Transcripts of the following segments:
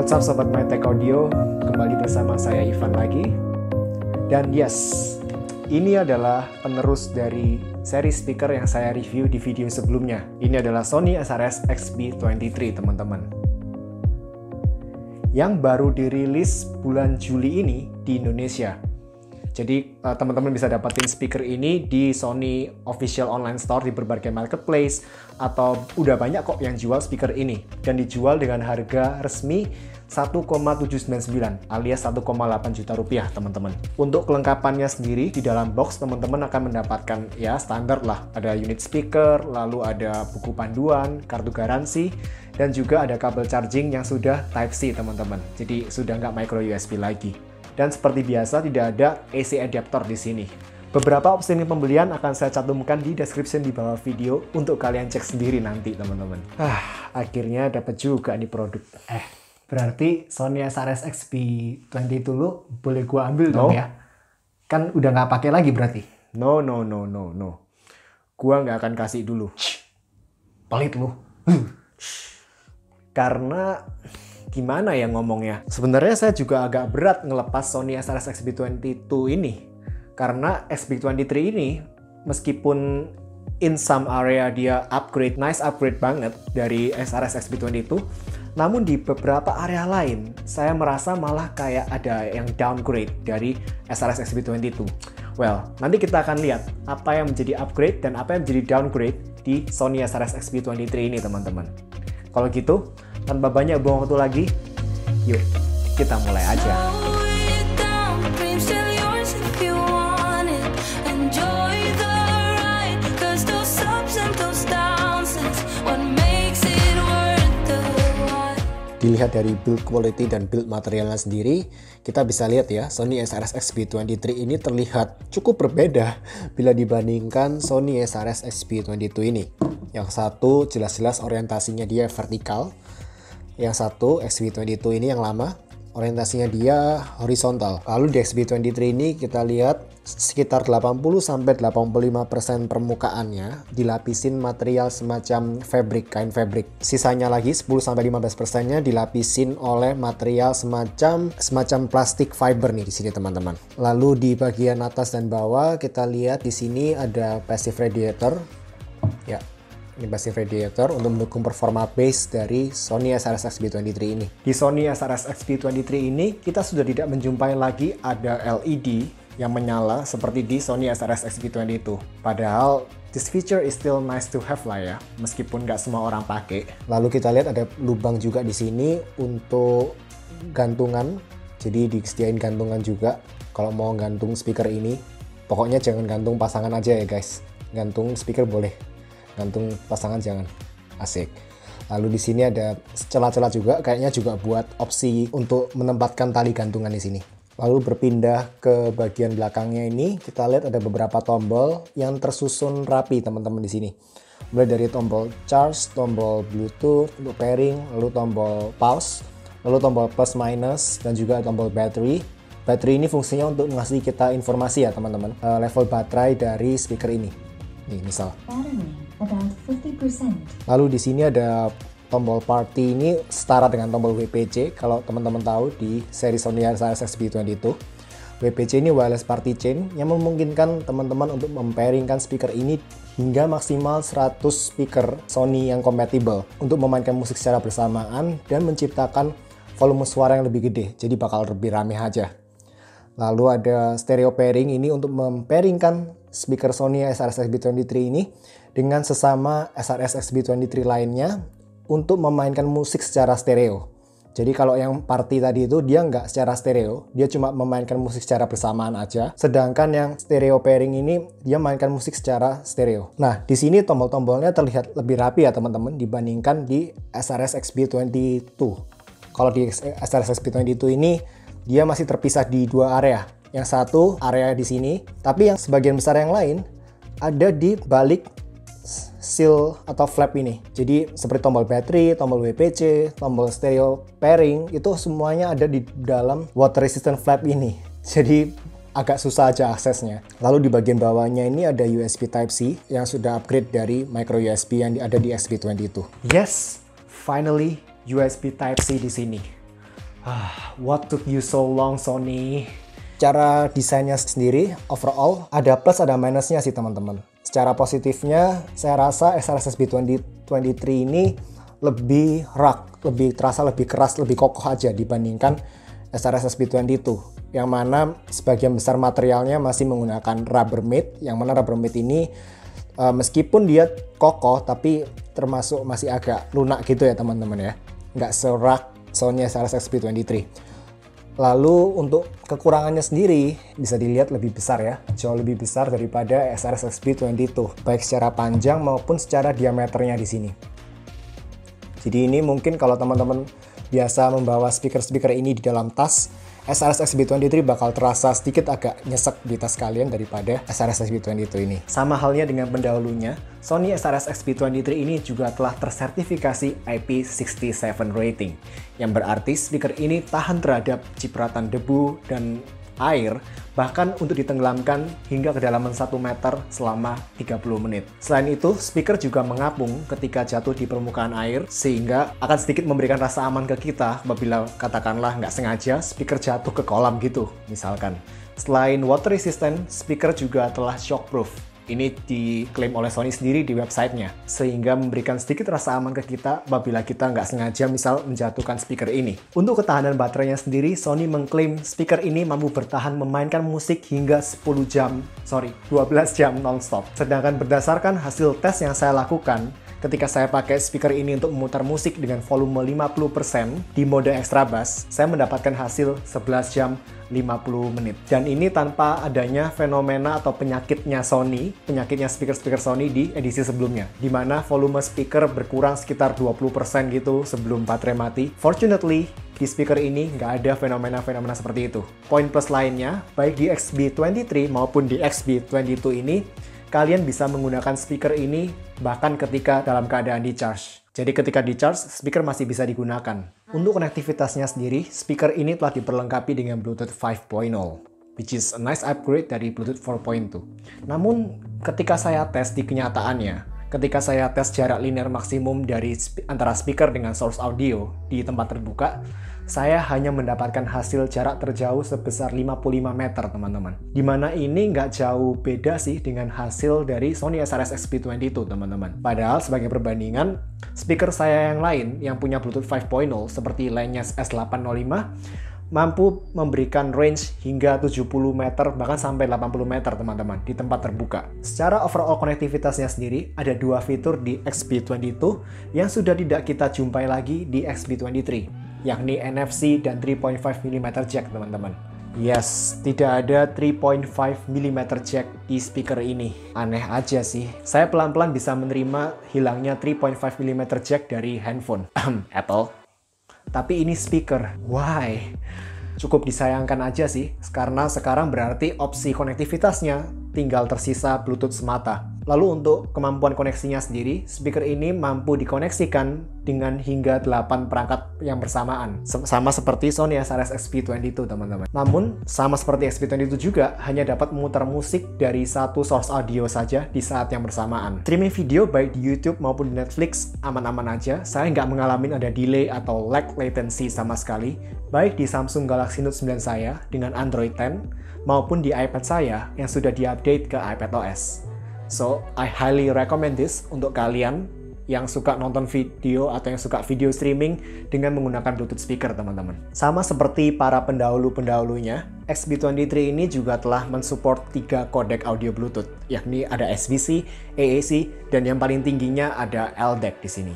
What's up Sobat MyTech Audio, kembali bersama saya Ivan lagi. Dan yes, ini adalah penerus dari seri speaker yang saya review di video sebelumnya. Ini adalah Sony SRS XB23 teman-teman. Yang baru dirilis bulan Juli ini di Indonesia. Jadi uh, teman-teman bisa dapetin speaker ini di Sony official online store di berbagai marketplace atau udah banyak kok yang jual speaker ini dan dijual dengan harga resmi 1,799 alias 1,8 juta rupiah teman-teman. Untuk kelengkapannya sendiri di dalam box teman-teman akan mendapatkan ya standar lah ada unit speaker, lalu ada buku panduan, kartu garansi dan juga ada kabel charging yang sudah Type C teman-teman. Jadi sudah nggak micro USB lagi. Dan seperti biasa tidak ada AC adapter di sini. Beberapa opsi pembelian akan saya cantumkan di description di bawah video untuk kalian cek sendiri nanti teman-teman. Ah, akhirnya dapat juga nih produk. Eh, berarti Sony SRS XP20 dulu boleh gua ambil No. dong ya? Kan udah nggak pakai lagi berarti. No, no, no, no, no. Gua nggak akan kasih dulu. Pelit lu. Karena gimana ya ngomongnya? Sebenarnya saya juga agak berat ngelepas Sony SRS XB22 ini. Karena XB23 ini meskipun in some area dia upgrade, nice upgrade banget dari SRS XB22, namun di beberapa area lain saya merasa malah kayak ada yang downgrade dari SRS XB22. Well, nanti kita akan lihat apa yang menjadi upgrade dan apa yang menjadi downgrade di Sony SRS XB23 ini teman-teman. Kalau gitu, tanpa banyak buang waktu lagi, yuk kita mulai aja. Dilihat dari build quality dan build materialnya sendiri, kita bisa lihat ya, Sony SRS XB23 ini terlihat cukup berbeda bila dibandingkan Sony SRS XB22 ini. Yang satu jelas-jelas orientasinya dia vertikal, yang satu XB22 ini yang lama, orientasinya dia horizontal. Lalu di XB23 ini kita lihat sekitar 80 sampai 85% permukaannya dilapisin material semacam fabric, kain fabric. Sisanya lagi 10 sampai 15%-nya dilapisin oleh material semacam semacam plastik fiber nih di sini teman-teman. Lalu di bagian atas dan bawah kita lihat di sini ada passive radiator. Ya, ini passive radiator untuk mendukung performa bass dari Sony SRS XB23 ini. Di Sony SRS XB23 ini kita sudah tidak menjumpai lagi ada LED yang menyala seperti di Sony SRS XB22. Padahal this feature is still nice to have lah ya, meskipun nggak semua orang pakai. Lalu kita lihat ada lubang juga di sini untuk gantungan. Jadi disediain gantungan juga kalau mau gantung speaker ini. Pokoknya jangan gantung pasangan aja ya guys. Gantung speaker boleh, gantung pasangan jangan asik lalu di sini ada celah-celah juga kayaknya juga buat opsi untuk menempatkan tali gantungan di sini lalu berpindah ke bagian belakangnya ini kita lihat ada beberapa tombol yang tersusun rapi teman-teman di sini mulai dari tombol charge tombol bluetooth untuk pairing lalu tombol pause lalu tombol plus minus dan juga tombol battery Baterai ini fungsinya untuk ngasih kita informasi ya teman-teman eh, level baterai dari speaker ini. Nih misal. Battery about 50%. Lalu di sini ada tombol party ini setara dengan tombol WPC kalau teman-teman tahu di seri Sony SRS XB22. WPC ini wireless party chain yang memungkinkan teman-teman untuk mempairingkan speaker ini hingga maksimal 100 speaker Sony yang compatible untuk memainkan musik secara bersamaan dan menciptakan volume suara yang lebih gede. Jadi bakal lebih rame aja. Lalu ada stereo pairing ini untuk mempairingkan speaker Sony SRS XB23 ini dengan sesama SRS XB23 lainnya untuk memainkan musik secara stereo. Jadi kalau yang party tadi itu dia nggak secara stereo, dia cuma memainkan musik secara bersamaan aja. Sedangkan yang stereo pairing ini dia mainkan musik secara stereo. Nah di sini tombol-tombolnya terlihat lebih rapi ya teman-teman dibandingkan di SRS XB22. Kalau di SRS XB22 ini dia masih terpisah di dua area. Yang satu area di sini, tapi yang sebagian besar yang lain ada di balik seal atau flap ini. Jadi seperti tombol baterai, tombol WPC, tombol stereo pairing itu semuanya ada di dalam water resistant flap ini. Jadi agak susah aja aksesnya. Lalu di bagian bawahnya ini ada USB Type C yang sudah upgrade dari micro USB yang ada di XB22. Yes, finally USB Type C di sini. Ah, what took you so long, Sony? Cara desainnya sendiri, overall, ada plus ada minusnya sih teman-teman. Secara positifnya, saya rasa SRS SB2023 ini lebih rak, lebih terasa lebih keras, lebih kokoh aja dibandingkan SRS SB22. Yang mana sebagian besar materialnya masih menggunakan Rubbermaid, yang mana Rubbermaid ini eh, meskipun dia kokoh, tapi termasuk masih agak lunak gitu ya teman-teman ya. Nggak serak Sony SRS SB23. Lalu untuk kekurangannya sendiri bisa dilihat lebih besar ya, jauh lebih besar daripada SRS XP22, baik secara panjang maupun secara diameternya di sini. Jadi ini mungkin kalau teman-teman biasa membawa speaker-speaker ini di dalam tas, SRS XB23 bakal terasa sedikit agak nyesek di tas kalian daripada SRS XB22 ini. Sama halnya dengan pendahulunya, Sony SRS XB23 ini juga telah tersertifikasi IP67 rating, yang berarti speaker ini tahan terhadap cipratan debu dan air, bahkan untuk ditenggelamkan hingga kedalaman 1 meter selama 30 menit. Selain itu, speaker juga mengapung ketika jatuh di permukaan air, sehingga akan sedikit memberikan rasa aman ke kita apabila katakanlah nggak sengaja speaker jatuh ke kolam gitu, misalkan. Selain water resistant, speaker juga telah shockproof. Ini diklaim oleh Sony sendiri di websitenya, sehingga memberikan sedikit rasa aman ke kita apabila kita nggak sengaja misal menjatuhkan speaker ini. Untuk ketahanan baterainya sendiri, Sony mengklaim speaker ini mampu bertahan memainkan musik hingga 10 jam, sorry, 12 jam nonstop. Sedangkan berdasarkan hasil tes yang saya lakukan, ketika saya pakai speaker ini untuk memutar musik dengan volume 50% di mode extra bass, saya mendapatkan hasil 11 jam 50 menit. Dan ini tanpa adanya fenomena atau penyakitnya Sony, penyakitnya speaker-speaker Sony di edisi sebelumnya, di mana volume speaker berkurang sekitar 20% gitu sebelum baterai mati. Fortunately, di speaker ini nggak ada fenomena-fenomena seperti itu. Poin plus lainnya, baik di XB23 maupun di XB22 ini, kalian bisa menggunakan speaker ini bahkan ketika dalam keadaan di charge. Jadi ketika di charge, speaker masih bisa digunakan. Untuk konektivitasnya sendiri, speaker ini telah diperlengkapi dengan Bluetooth 5.0, which is a nice upgrade dari Bluetooth 4.2. Namun, ketika saya tes di kenyataannya, ketika saya tes jarak linear maksimum dari antara speaker dengan source audio di tempat terbuka, saya hanya mendapatkan hasil jarak terjauh sebesar 55 meter, teman-teman. Di mana ini nggak jauh beda sih dengan hasil dari Sony SRS XP22, teman-teman. Padahal sebagai perbandingan, speaker saya yang lain yang punya Bluetooth 5.0 seperti Lanya's S805 mampu memberikan range hingga 70 meter bahkan sampai 80 meter teman-teman di tempat terbuka. Secara overall konektivitasnya sendiri ada dua fitur di XB22 yang sudah tidak kita jumpai lagi di XB23 yakni NFC dan 3.5 mm jack teman-teman. Yes, tidak ada 3.5 mm jack di speaker ini. Aneh aja sih. Saya pelan-pelan bisa menerima hilangnya 3.5 mm jack dari handphone. Apple. Tapi ini speaker. Why? Cukup disayangkan aja sih, karena sekarang berarti opsi konektivitasnya tinggal tersisa Bluetooth semata. Lalu untuk kemampuan koneksinya sendiri, speaker ini mampu dikoneksikan dengan hingga 8 perangkat yang bersamaan. Sama seperti Sony SRS XP22 teman-teman. Namun, sama seperti XP22 juga, hanya dapat memutar musik dari satu source audio saja di saat yang bersamaan. Streaming video baik di YouTube maupun di Netflix aman-aman aja. Saya nggak mengalami ada delay atau lag latency sama sekali, baik di Samsung Galaxy Note 9 saya dengan Android 10 maupun di iPad saya yang sudah diupdate ke iPadOS. So, I highly recommend this untuk kalian yang suka nonton video atau yang suka video streaming dengan menggunakan Bluetooth speaker, teman-teman. Sama seperti para pendahulu-pendahulunya, XB23 ini juga telah mensupport tiga kodek audio Bluetooth, yakni ada SVC, AAC, dan yang paling tingginya ada LDAC di sini.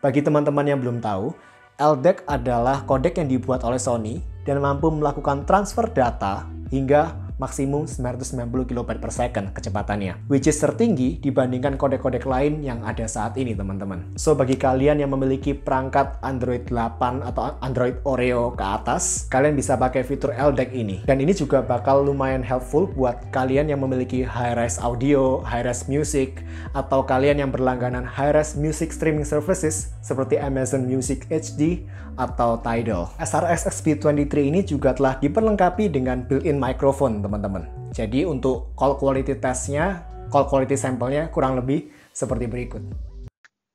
Bagi teman-teman yang belum tahu, LDAC adalah kodek yang dibuat oleh Sony dan mampu melakukan transfer data hingga maksimum 990 kb per second kecepatannya, which is tertinggi dibandingkan kodek-kodek lain yang ada saat ini teman-teman. So bagi kalian yang memiliki perangkat Android 8 atau Android Oreo ke atas, kalian bisa pakai fitur LDAC ini. Dan ini juga bakal lumayan helpful buat kalian yang memiliki high-res audio, high-res music, atau kalian yang berlangganan high-res music streaming services seperti Amazon Music HD atau Tidal. SRX XP23 ini juga telah diperlengkapi dengan built-in microphone, teman-teman. Jadi untuk call quality testnya, call quality sampelnya kurang lebih seperti berikut.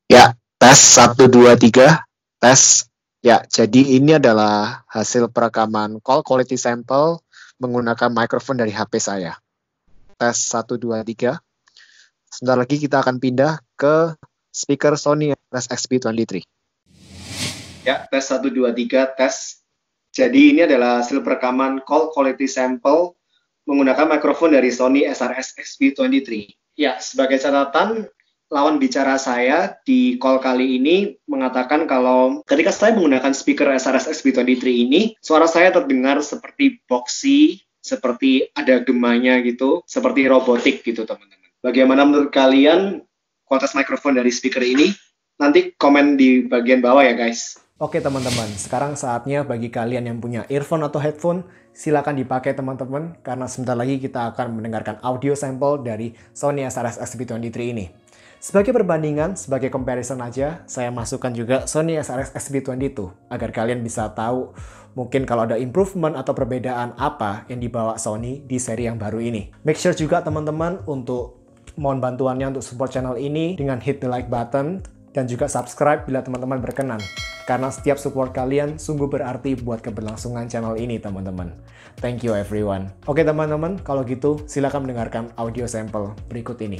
Ya, tes 1, 2, 3. Tes. Ya, jadi ini adalah hasil perekaman call quality sample menggunakan mikrofon dari HP saya. Tes 1, 2, 3. Sebentar lagi kita akan pindah ke speaker Sony XP23. Ya, tes 1, 2, 3, tes. Jadi ini adalah hasil perekaman call quality sample menggunakan mikrofon dari Sony SRS XP23. Ya, sebagai catatan, lawan bicara saya di call kali ini mengatakan kalau ketika saya menggunakan speaker SRS XB23 ini, suara saya terdengar seperti boxy, seperti ada gemanya gitu, seperti robotik gitu teman-teman. Bagaimana menurut kalian kualitas mikrofon dari speaker ini? Nanti komen di bagian bawah ya guys. Oke teman-teman, sekarang saatnya bagi kalian yang punya earphone atau headphone, silakan dipakai teman-teman, karena sebentar lagi kita akan mendengarkan audio sampel dari Sony SRS XB23 ini. Sebagai perbandingan, sebagai comparison aja, saya masukkan juga Sony SRX XB22 agar kalian bisa tahu mungkin kalau ada improvement atau perbedaan apa yang dibawa Sony di seri yang baru ini. Make sure juga teman-teman untuk mohon bantuannya untuk support channel ini dengan hit the like button dan juga subscribe bila teman-teman berkenan. Karena setiap support kalian sungguh berarti buat keberlangsungan channel ini teman-teman. Thank you everyone. Oke teman-teman, kalau gitu silakan mendengarkan audio sampel berikut ini.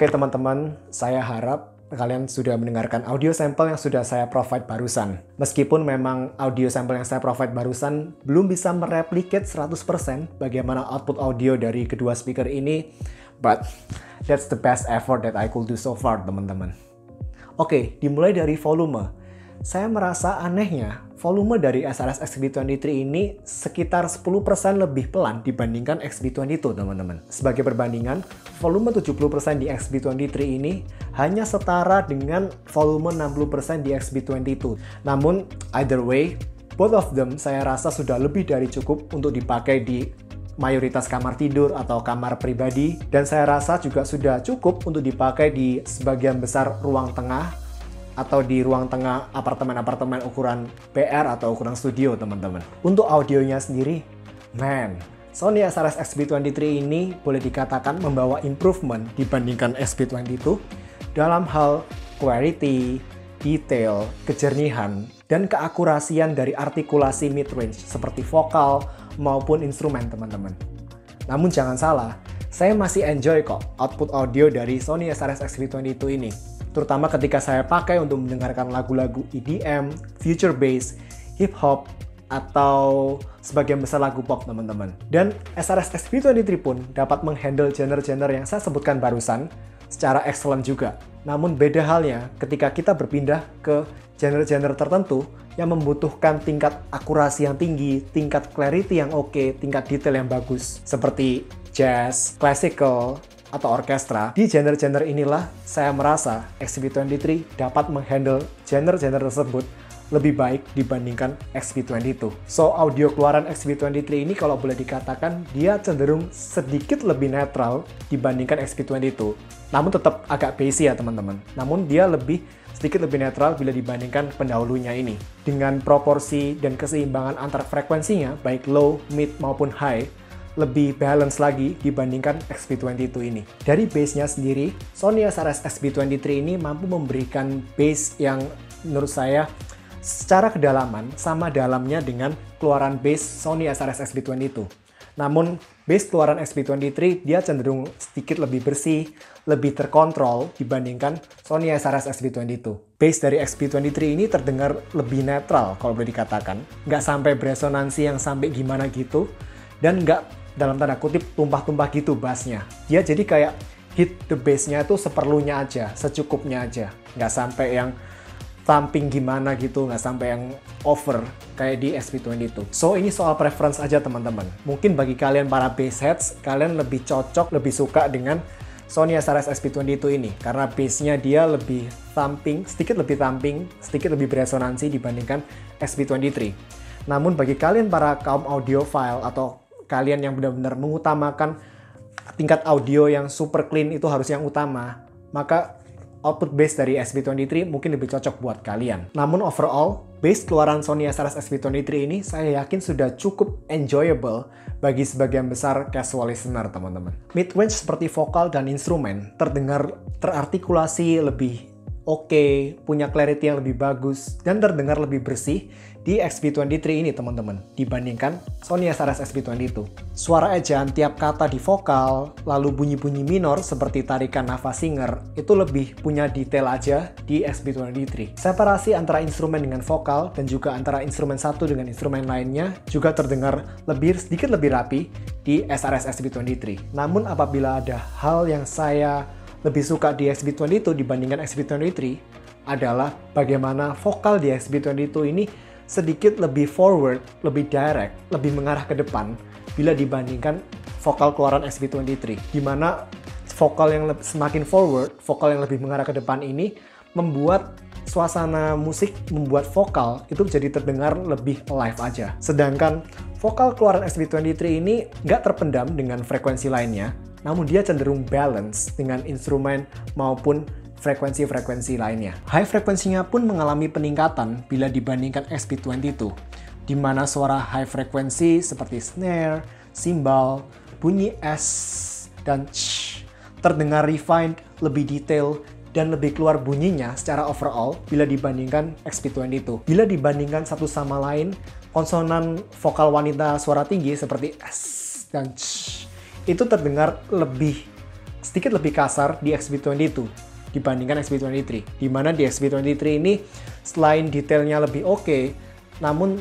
Oke teman-teman, saya harap kalian sudah mendengarkan audio sampel yang sudah saya provide barusan. Meskipun memang audio sampel yang saya provide barusan belum bisa mereplicate 100% bagaimana output audio dari kedua speaker ini, but that's the best effort that I could do so far, teman-teman. Oke, dimulai dari volume. Saya merasa anehnya, volume dari SRS XB23 ini sekitar 10% lebih pelan dibandingkan XB22, teman-teman. Sebagai perbandingan, volume 70% di XB23 ini hanya setara dengan volume 60% di XB22. Namun, either way, both of them saya rasa sudah lebih dari cukup untuk dipakai di mayoritas kamar tidur atau kamar pribadi dan saya rasa juga sudah cukup untuk dipakai di sebagian besar ruang tengah atau di ruang tengah apartemen-apartemen ukuran PR atau ukuran studio teman-teman. Untuk audionya sendiri, man, Sony SRS XB23 ini boleh dikatakan membawa improvement dibandingkan XB22 dalam hal clarity, detail, kejernihan, dan keakurasian dari artikulasi mid-range seperti vokal maupun instrumen teman-teman. Namun jangan salah, saya masih enjoy kok output audio dari Sony SRS XB22 ini. Terutama ketika saya pakai untuk mendengarkan lagu-lagu EDM, future bass, hip hop, atau sebagian besar lagu pop teman-teman. Dan SRS XB23 pun dapat menghandle genre-genre yang saya sebutkan barusan secara excellent juga. Namun beda halnya ketika kita berpindah ke genre-genre tertentu yang membutuhkan tingkat akurasi yang tinggi, tingkat clarity yang oke, tingkat detail yang bagus. Seperti jazz, classical, atau orkestra. Di genre-genre inilah saya merasa XB23 dapat menghandle genre-genre tersebut lebih baik dibandingkan XB22. So, audio keluaran XB23 ini kalau boleh dikatakan dia cenderung sedikit lebih netral dibandingkan XB22. Namun tetap agak bassy ya teman-teman. Namun dia lebih sedikit lebih netral bila dibandingkan pendahulunya ini. Dengan proporsi dan keseimbangan antar frekuensinya, baik low, mid, maupun high, lebih balance lagi dibandingkan XB22 ini. Dari bass-nya sendiri, Sony SRS XB23 ini mampu memberikan bass yang menurut saya secara kedalaman sama dalamnya dengan keluaran bass Sony SRS XB22. Namun, bass keluaran XB23 dia cenderung sedikit lebih bersih, lebih terkontrol dibandingkan Sony SRS XB22. Bass dari XB23 ini terdengar lebih netral kalau boleh dikatakan. Nggak sampai beresonansi yang sampai gimana gitu, dan nggak dalam tanda kutip tumpah-tumpah gitu bassnya. Dia jadi kayak hit the bass-nya itu seperlunya aja, secukupnya aja. Nggak sampai yang thumping gimana gitu, nggak sampai yang over kayak di SP22. So ini soal preference aja teman-teman. Mungkin bagi kalian para bass heads, kalian lebih cocok, lebih suka dengan Sony SRS SP22 ini karena bassnya dia lebih thumping, sedikit lebih thumping, sedikit lebih beresonansi dibandingkan SP23. Namun bagi kalian para kaum audiophile atau kalian yang benar-benar mengutamakan tingkat audio yang super clean itu harus yang utama, maka output bass dari SB23 mungkin lebih cocok buat kalian. Namun overall, bass keluaran Sony SRS SB23 ini saya yakin sudah cukup enjoyable bagi sebagian besar casual listener teman-teman. Mid-range seperti vokal dan instrumen terdengar terartikulasi lebih oke, punya clarity yang lebih bagus, dan terdengar lebih bersih di XB23 ini teman-teman dibandingkan Sony SRS XB22. Suara ejaan tiap kata di vokal, lalu bunyi-bunyi minor seperti tarikan nafas singer itu lebih punya detail aja di XB23. Separasi antara instrumen dengan vokal dan juga antara instrumen satu dengan instrumen lainnya juga terdengar lebih sedikit lebih rapi di SRS XB23. Namun apabila ada hal yang saya lebih suka di XB22 dibandingkan XB23 adalah bagaimana vokal di XB22 ini sedikit lebih forward, lebih direct, lebih mengarah ke depan bila dibandingkan vokal keluaran XB23. Di mana vokal yang semakin forward, vokal yang lebih mengarah ke depan ini membuat suasana musik membuat vokal itu jadi terdengar lebih live aja. Sedangkan vokal keluaran XB23 ini nggak terpendam dengan frekuensi lainnya, namun dia cenderung balance dengan instrumen maupun frekuensi-frekuensi lainnya. High frekuensinya pun mengalami peningkatan bila dibandingkan XP22, di mana suara high frekuensi seperti snare, cymbal, bunyi S, dan sh terdengar refined, lebih detail, dan lebih keluar bunyinya secara overall bila dibandingkan XP22. Bila dibandingkan satu sama lain, konsonan vokal wanita suara tinggi seperti S dan sh itu terdengar lebih sedikit lebih kasar di XB22 dibandingkan XB23. Di mana di XB23 ini selain detailnya lebih oke, okay, namun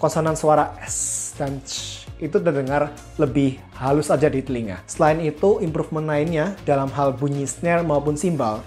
konsonan suara S dan C itu terdengar lebih halus aja di telinga. Selain itu, improvement lainnya dalam hal bunyi snare maupun cymbal.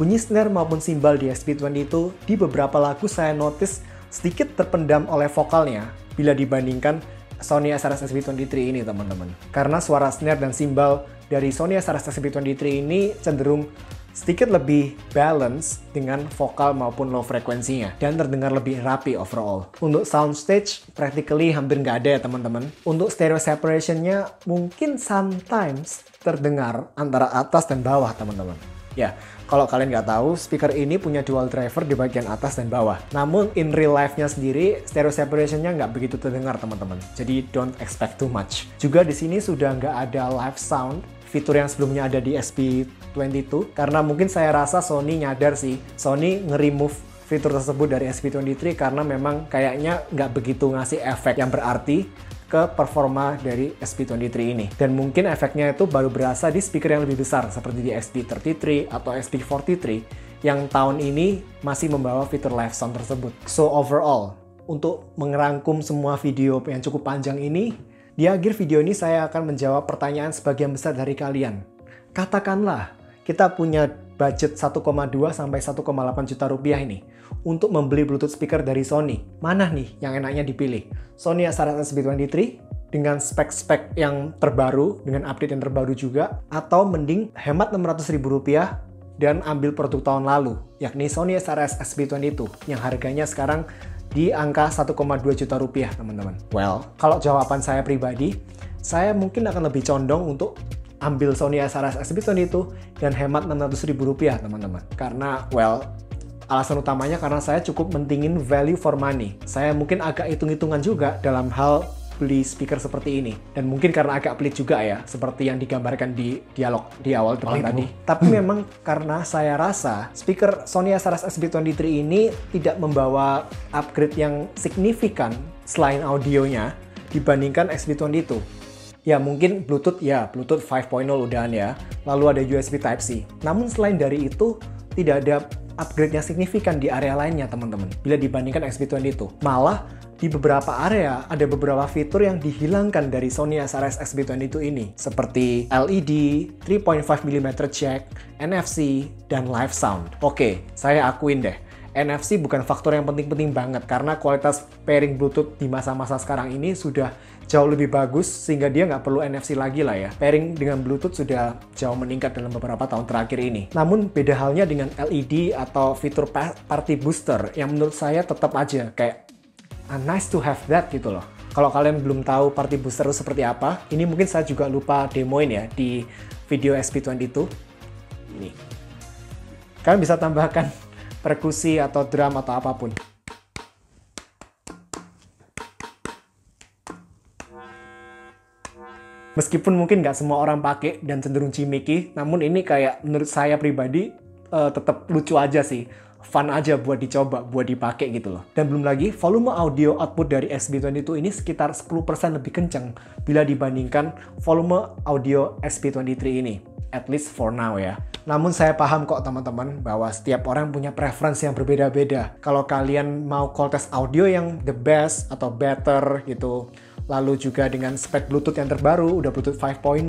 Bunyi snare maupun cymbal di XB20 itu di beberapa lagu saya notice sedikit terpendam oleh vokalnya bila dibandingkan Sony SRS SB23 ini teman-teman. Karena suara snare dan cymbal dari Sony SRS SB23 ini cenderung sedikit lebih balance dengan vokal maupun low frekuensinya dan terdengar lebih rapi overall. Untuk soundstage practically hampir nggak ada ya teman-teman. Untuk stereo separationnya mungkin sometimes terdengar antara atas dan bawah teman-teman. Ya, kalau kalian nggak tahu, speaker ini punya dual driver di bagian atas dan bawah. Namun in real life-nya sendiri, stereo separationnya nggak begitu terdengar teman-teman. Jadi don't expect too much. Juga di sini sudah nggak ada live sound fitur yang sebelumnya ada di SP22 karena mungkin saya rasa Sony nyadar sih Sony nge-remove fitur tersebut dari SP23 karena memang kayaknya nggak begitu ngasih efek yang berarti ke performa dari SP23 ini. Dan mungkin efeknya itu baru berasa di speaker yang lebih besar seperti di SP33 atau SP43 yang tahun ini masih membawa fitur live sound tersebut. So overall, untuk mengerangkum semua video yang cukup panjang ini, di akhir video ini saya akan menjawab pertanyaan sebagian besar dari kalian. Katakanlah kita punya budget 1,2 sampai 1,8 juta rupiah ini untuk membeli Bluetooth speaker dari Sony. Mana nih yang enaknya dipilih? Sony A7S SB23 dengan spek-spek yang terbaru, dengan update yang terbaru juga, atau mending hemat 600 ribu rupiah dan ambil produk tahun lalu, yakni Sony SRS SB22 yang harganya sekarang di angka 1,2 juta rupiah teman-teman. Well, kalau jawaban saya pribadi, saya mungkin akan lebih condong untuk ambil Sony SRS SB22 dan hemat 600 ribu rupiah teman-teman. Karena, well, alasan utamanya karena saya cukup mentingin value for money. Saya mungkin agak hitung-hitungan juga dalam hal beli speaker seperti ini. Dan mungkin karena agak pelit juga ya, seperti yang digambarkan di dialog di awal depan tadi. Tapi memang karena saya rasa speaker Sony SRS SB23 ini tidak membawa upgrade yang signifikan selain audionya dibandingkan SB22. Ya mungkin Bluetooth ya, Bluetooth 5.0 udahan ya. Lalu ada USB Type-C. Namun selain dari itu, tidak ada upgrade yang signifikan di area lainnya teman-teman. Bila dibandingkan XB22. Malah di beberapa area ada beberapa fitur yang dihilangkan dari Sony SRS XB22 ini. Seperti LED, 3.5 mm jack, NFC, dan live sound. Oke, saya akuin deh. NFC bukan faktor yang penting-penting banget karena kualitas pairing Bluetooth di masa-masa sekarang ini sudah jauh lebih bagus sehingga dia nggak perlu NFC lagi lah ya. Pairing dengan Bluetooth sudah jauh meningkat dalam beberapa tahun terakhir ini. Namun beda halnya dengan LED atau fitur pa- party booster yang menurut saya tetap aja kayak ah, nice to have that gitu loh. Kalau kalian belum tahu party booster itu seperti apa, ini mungkin saya juga lupa demoin ya di video SP22. Ini. Kalian bisa tambahkan perkusi atau drum atau apa pun. Meskipun mungkin nggak semua orang pakai dan cenderung cimiki, namun ini kayak menurut saya pribadi eh, tetap lucu aja sih. Fun aja buat dicoba, buat dipakai gitu loh. Dan belum lagi, volume audio output dari SB22 ini sekitar 10% lebih kencang bila dibandingkan volume audio SB23 ini. At least for now ya. Namun saya paham kok teman-teman bahwa setiap orang punya preference yang berbeda-beda. Kalau kalian mau kualitas audio yang the best atau better gitu, lalu juga dengan spek Bluetooth yang terbaru, udah Bluetooth 5.0,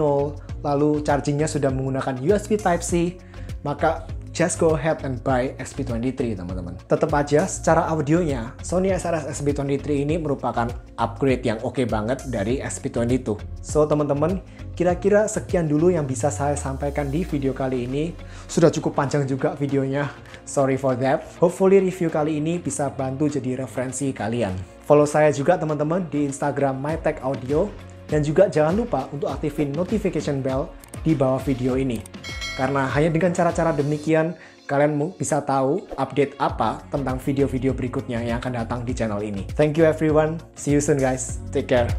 lalu chargingnya sudah menggunakan USB Type-C, maka just go ahead and buy XP23 teman-teman. Tetap aja secara audionya, Sony SRS XP23 ini merupakan upgrade yang oke banget dari XP22. So teman-teman, kira-kira sekian dulu yang bisa saya sampaikan di video kali ini. Sudah cukup panjang juga videonya, sorry for that. Hopefully review kali ini bisa bantu jadi referensi kalian. Follow saya juga teman-teman di Instagram MyTech Audio dan juga jangan lupa untuk aktifin notification bell di bawah video ini. Karena hanya dengan cara-cara demikian, kalian bisa tahu update apa tentang video-video berikutnya yang akan datang di channel ini. Thank you everyone. See you soon guys. Take care.